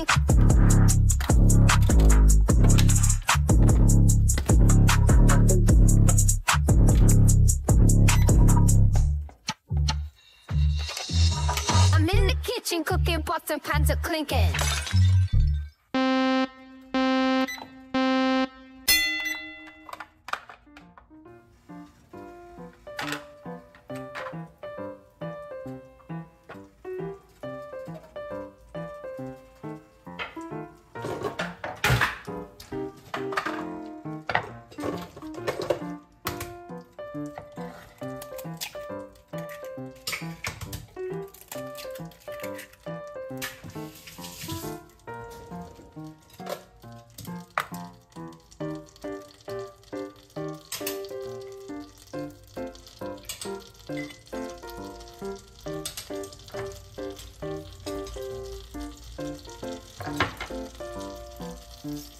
I'm in the kitchen cooking, pots and pans are clinking. Mm-hmm.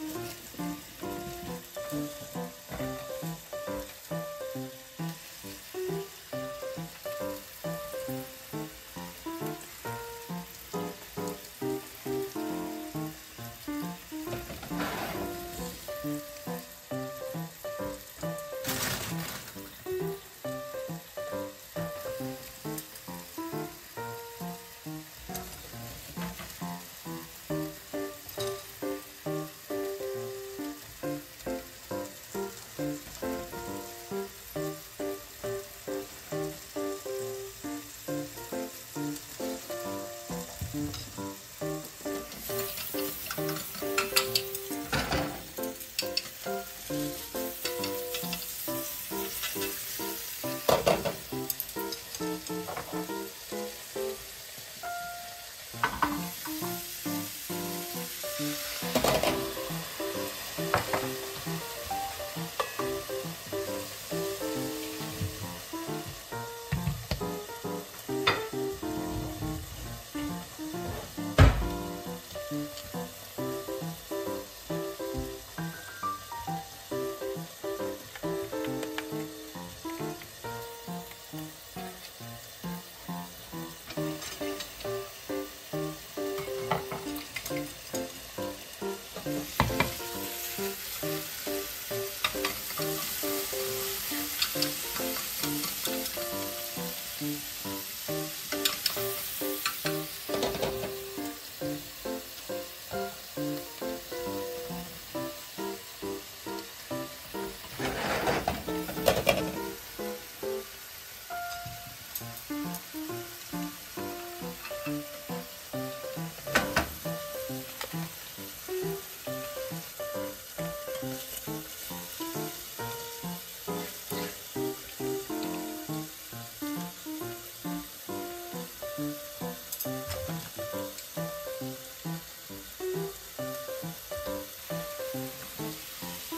Música Mm-hmm.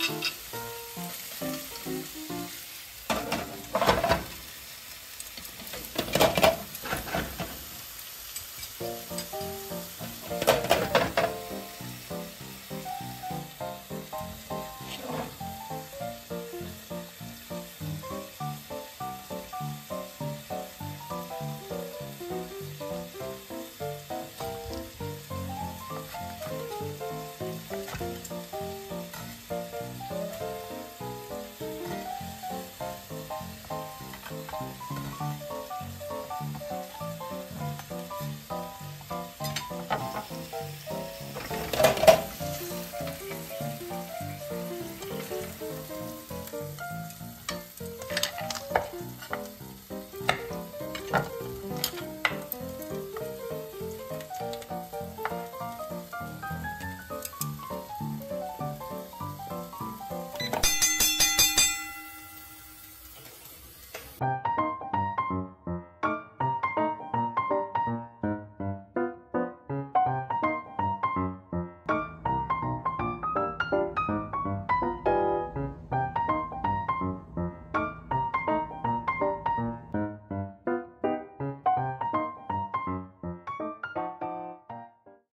Bye.